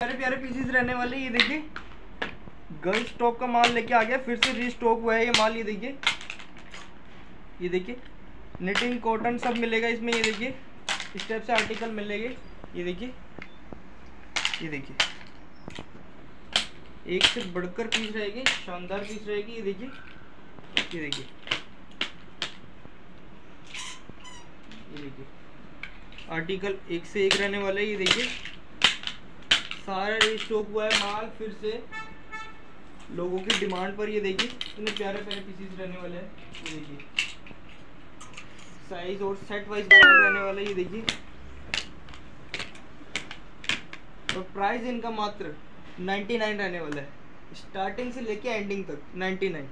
प्यारे प्यारे पीसीस रहने वाले, ये देखिए। गर्ल स्टॉक का माल लेके आ गया, फिर से रीस्टॉक हुआ है ये माल, ये देखिए। ये देखिए निटिंग कॉटन सब मिलेगा इसमें, ये देखिए। इस टाइप से आर्टिकल मिलेंगे, ये देखिए। ये देखिए। एक से बढ़कर पीस रहेगी, शानदार पीस रहेगी, ये देखिए। ये देखिए। ये देखिए। आर्टिकल एक से एक रहने वाला है ये देखिए। सारा रिस्टॉक हुआ है माल फिर से। लोगों की डिमांड पर ये देखिए इतने प्यारे प्यारे पीसेस रहने वाले हैं। ये देखिए। साइज़ और सेट वाइज रहने वाला ये देखिए। और प्राइस इनका मात्र 99 रहने वाला है। स्टार्टिंग से लेके एंडिंग तक 99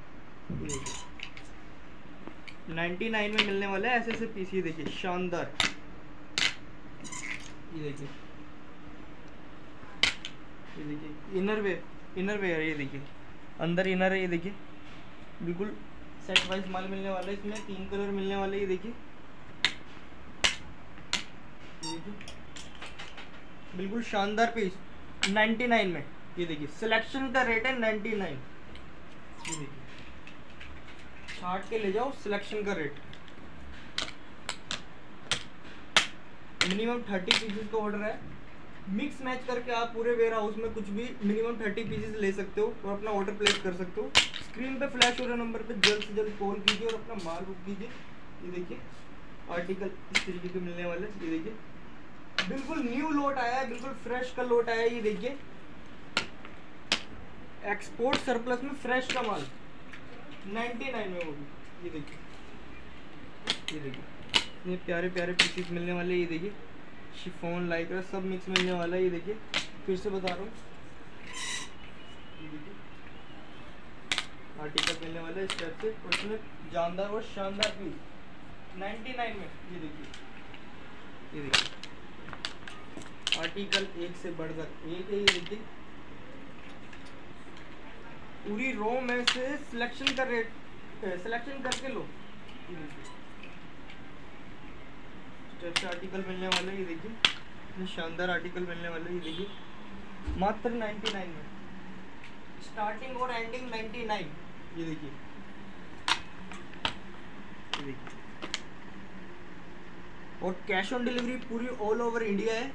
नाइन्टी नाइन में मिलने वाला है ऐसे ऐसे पीस ये देखिए, शानदार। ये देखिए। इनर वे, इनर वेयर ये देखिए, अंदर इनर है ये देखिए, बिल्कुल सेट वाइज माल मिलने वाला है इसमें, तीन कलर मिलने वाले ये देखिए। बिल्कुल शानदार पीस 99 में, ये देखिए सिलेक्शन का रेट है 99 ये देखिए, छाट के ले जाओ सिलेक्शन का रेट मिनिमम थर्टी पीसेस का ऑर्डर है। मिक्स मैच करके आप पूरे वेयर हाउस में कुछ भी मिनिमम थर्टी पीसेस ले सकते हो और अपना ऑर्डर प्लेस कर सकते हो। स्क्रीन पे फ्लैश हो रहे नंबर पे, जल्द से जल्द कॉल कीजिए और अपना माल बुक कीजिए। ये देखिए आर्टिकल इस तरीके के मिलने वाले ये देखिए, बिल्कुल न्यू लोट आया है, बिल्कुल फ्रेश का लोट आया है। ये देखिए एक्सपोर्ट सरप्लस में फ्रेश का माल। 99 में वो भी। ये देखिए ये देखिए ये प्यारे प्यारे पीसेस मिलने वाले ये देखिए शिफोन लाइक्रा सब मिक्स मिलने वाला है, ये देखिए। फिर से बता रहा हूँ। आर्टिकल मिलने वाला है इस टाइप से। और इसमें जानदार और शानदार पीस 99 में, ये देखिए। ये देखिए। आर्टिकल एक से बढ़कर एक है ये देखिए। पूरी रो में से सिलेक्शन का रेट सिलेक्शन करके लो। से आर्टिकल मिलने वाले ये देखिए। इतने शानदार आर्टिकल मिलने वाले ये देखिए। मात्र 99 में। स्टार्टिंग और एंडिंग 99 ये देखिए। ये देखिए। और कैश ऑन डिलीवरी पूरी ऑल ओवर इंडिया है।